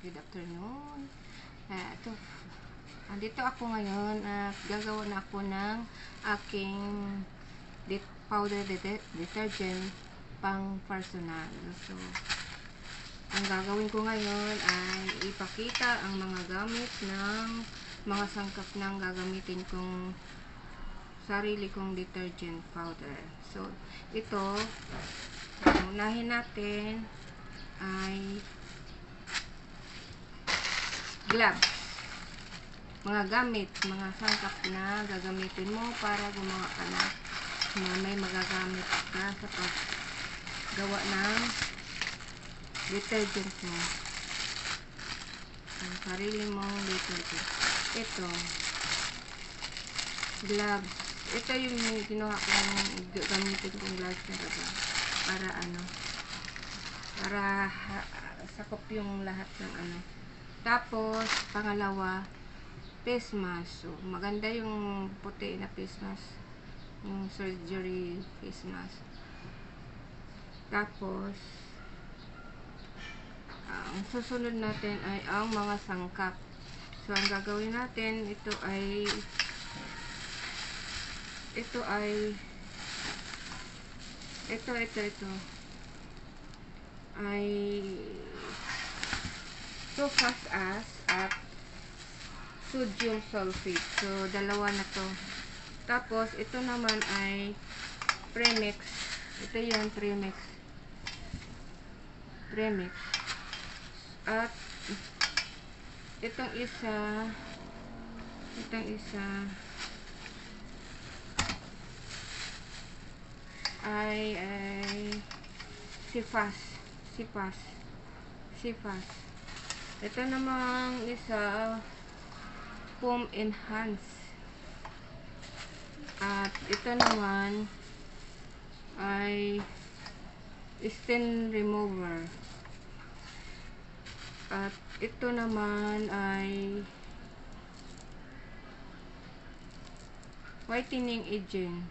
Good afternoon. Ah, ito. Andito ako ngayon at gagawa na ako ng aking det powder det detergent pang personal. So, ang gagawin ko ngayon ay ipakita ang mga gamit ng mga sangkap ng gagamitin kong sarili kong detergent powder. So, ito, unahin natin ay gloves. Mga gamit, mga sangkap na gagamitin mo para gumawa ka na na may magagamit ka sa paggawa ng detergent mo. Ang sarili mong detergent. Ito, gloves. Ito yung kinuha kong gamitin kong gloves talaga. Para ano, para sakop yung lahat ng ano. Tapos, pangalawa, face mask. So, maganda yung puti na face mask. Yung surgery face mask. Tapos, ang susunod natin ay ang mga sangkap. So, ang gagawin natin, ito ay ito ay ito, ito, ito ay so fast as at sodium sulfate. So, dalawa na to. Tapos, ito naman ay premix. Ito yung premix. Premix. At, itong isa, itong isa, ay, ay, sifas. Sifas. Sifas. Ito namang isa, foam enhance. At ito naman ay stain remover. At ito naman ay whitening agent.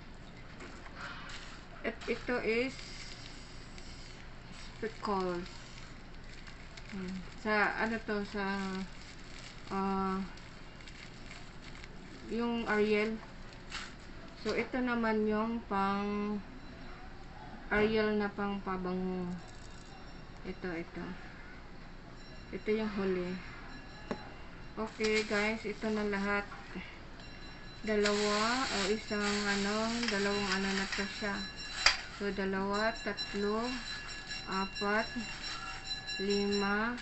At ito is speckles. Hmm. Sa ano to sa uh, yung Ariel. So ito naman yung pang Ariel na pang pabango. Ito, ito. Ito yung huli. Okay, guys. Ito na lahat. Dalawa o isang ano, dalawang ano na to siya. So, dalawa, tatlo, apat, lima,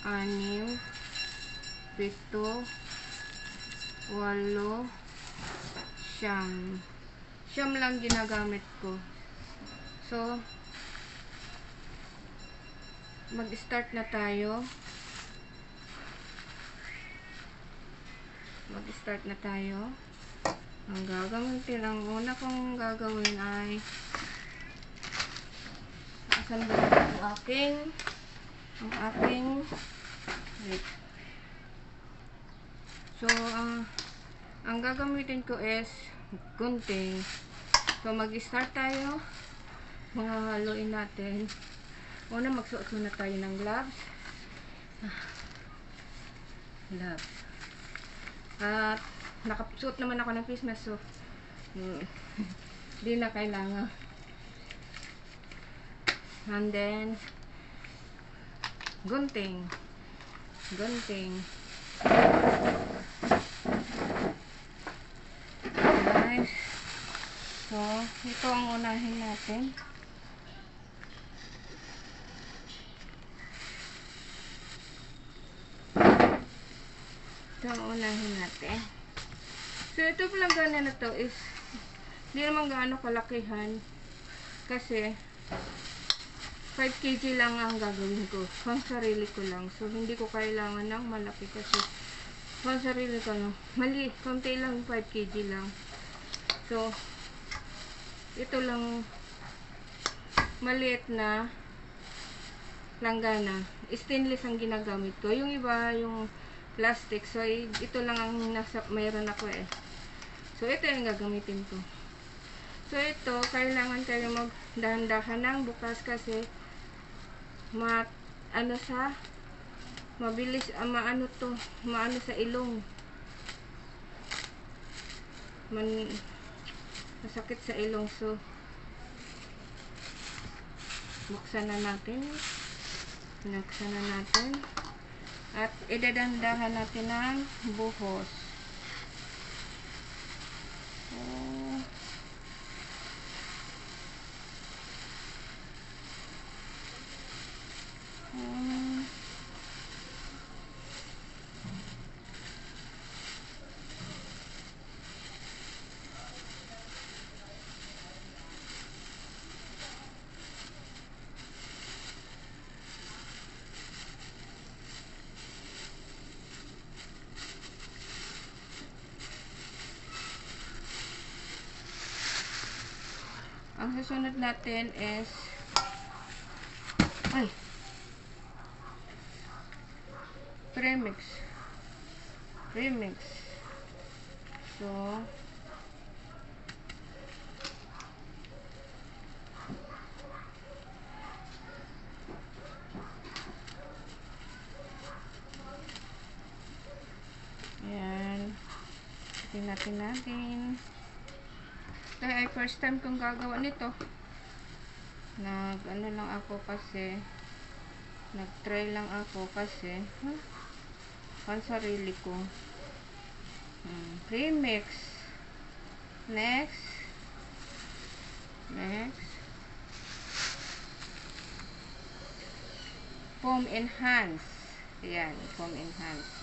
anim, pito, walo, siyam. Siyam lang ginagamit ko. So, mag-start na tayo. Mag-start na tayo. Ang gagamitin, ang una kong gagawin ay ba ang aking ang aking wait. So, ang ang gagamitin ko is gunting. So, mag-start tayo. Mga haluin natin. Una, magsuot muna tayo ng gloves. Gloves. At, nakapsuot naman ako ng face mask. So, hmm, di na kailangan. And then, gunting. Gunting. Guys. So, ito ang unahin natin. Ito ang unahin natin. So, ito palang gana na to is hindi naman gaano kalakihan kasi 5 kg lang ang gagawin ko. Pang sarili ko lang. So, hindi ko kailangan ng malaki kasi pang sarili ko lang. Mali, konti lang 5 kg lang. So, ito lang maliit na langgana. Stainless ang ginagamit ko. Yung iba, yung plastic. So, ito lang ang nasa, mayroon ako eh. So, ito yung gagamitin ko. So, ito, kailangan kayo magdahan-dahan ng bukas kasi mat, ano sa? Mabilis ah, maano to? Maano sa ilong? Man masakit sa ilong so buksan na natin. Binuksan na natin. At idadandahan natin ng buhos Ang susunod natin is ay premix. Premix. So yan. Natin natin ito ay first time kong gagawa nito. Nag ano lang ako kasi nag try lang ako kasi huh? pan sarili ko. Hmm. premix next. Next. Foam enhance. Yan foam enhance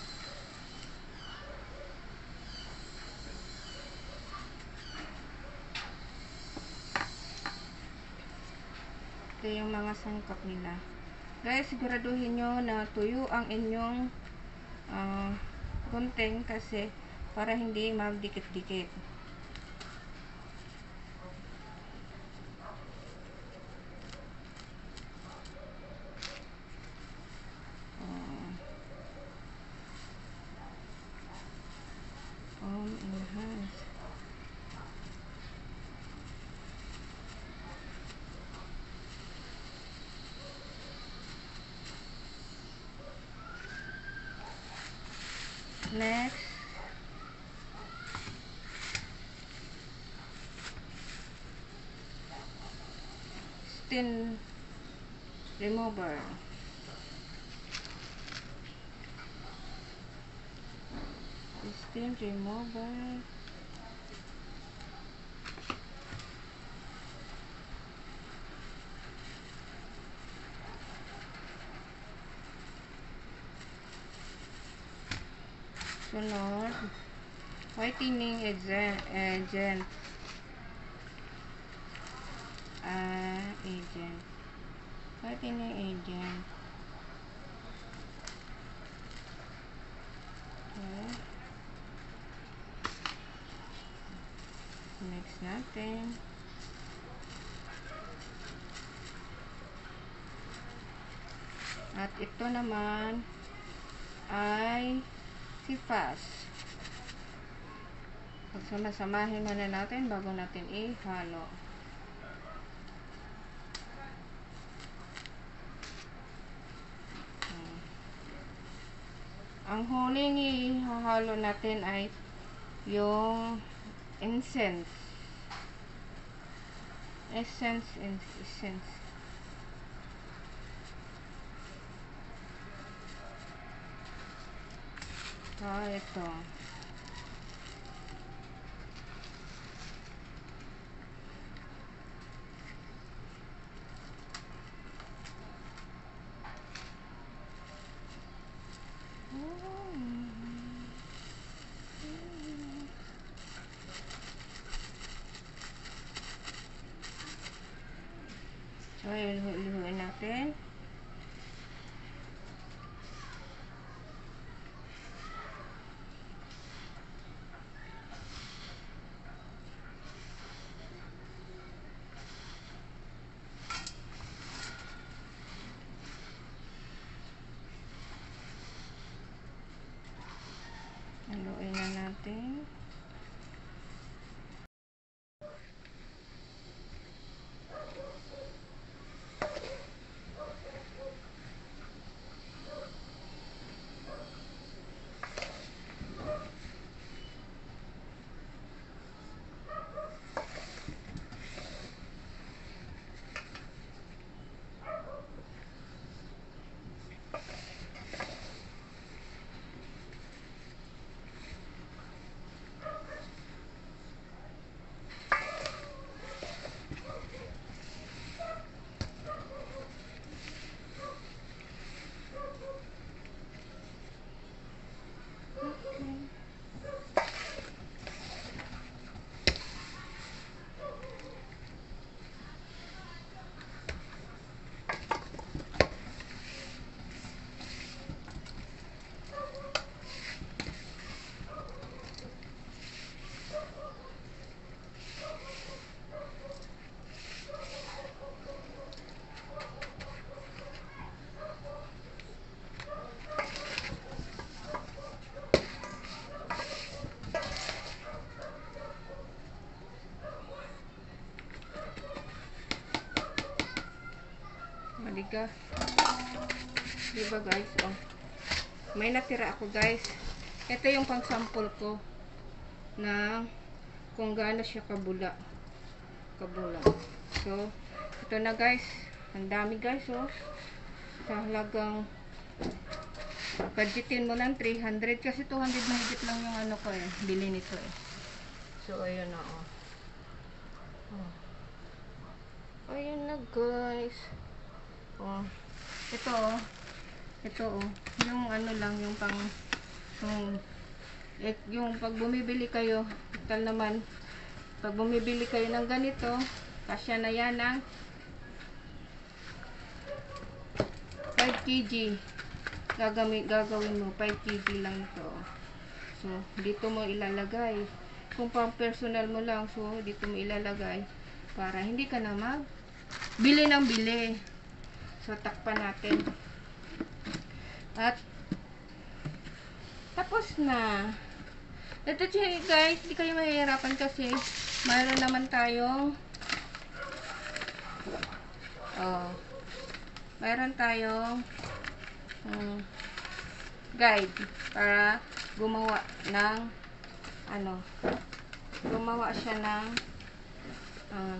ito yung mga sangkap nila. Guys siguraduhin nyo na tuyo ang inyong uh, gunting kasi para hindi magdikit-dikit uh, um, enhance Next. Stin remover. Stin remover. Sunod, whitening agent, agent. Ah, agent. Whitening agent. Okay. Next natin. At ito naman ay sipas. Pagsama-samahin muna natin bago natin ihalo. Hmm. Ang huling ihahalo natin ay yung incense. Essence, essence. Ah, ito. So, ka. Diba guys? Oh. May natira ako guys. Ito yung pang sample ko na kung gaano siya kabula. Kabula. So, ito na guys. Ang dami guys oh. Sa halagang budgetin mo ng 300 kasi 200 mahigit lang yung ano ko eh. Bili nito eh. So, ayun na oh. oh. Ayun na guys. Oh. Ito oh. Ito oh. Yung ano lang, yung pang yung, et, yung pag bumibili kayo, tal naman, pag bumibili kayo ng ganito, kasya na yan ng 5 kg. Gagawin, gagawin mo, 5 kg lang ito. So, dito mo ilalagay. Kung pang personal mo lang, so, dito mo ilalagay para hindi ka na mag bili ng bili. So, takpan natin. At, tapos na. Ito guys, hindi kayo mahihirapan kasi mayroon naman tayong oh, mayroon tayong um, guide para gumawa ng ano gumawa siya ng ah,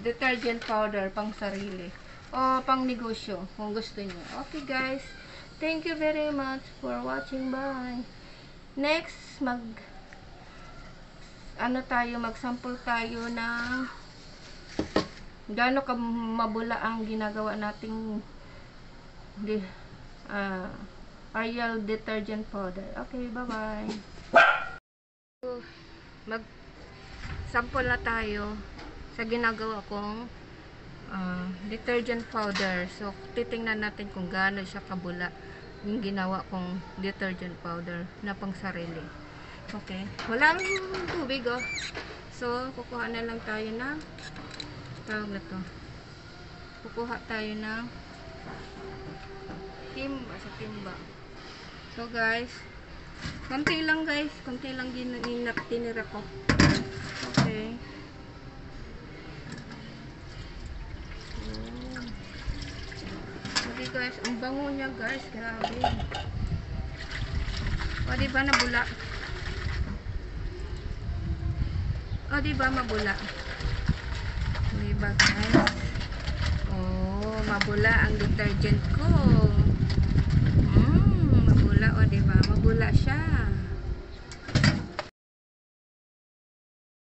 detergent powder pang sarili o pang negosyo kung gusto niyo. Okay guys, thank you very much for watching. Bye. Next, mag ano tayo, mag-sample tayo ng gaano ka mabula ang ginagawa nating di, ah, Ariel detergent powder. Okay, bye-bye. Mag sample na tayo sa ginagawa kong ah, detergent powder. So, titingnan natin kung gaano siya kabula yung ginawa kong detergent powder na pang sarili. Okay. Walang tubig, oh. So, kukuha na lang tayo ng tawag na to. Kukuha tayo ng timba sa timba. So, guys, konti lang, guys. Konti lang tinira ko. Okay. guys. Ang bango niya guys. Grabe. O diba nabula? O diba mabula? Diba guys? Oh, mabula ang detergent ko. Mmm, mabula. O diba? Mabula siya.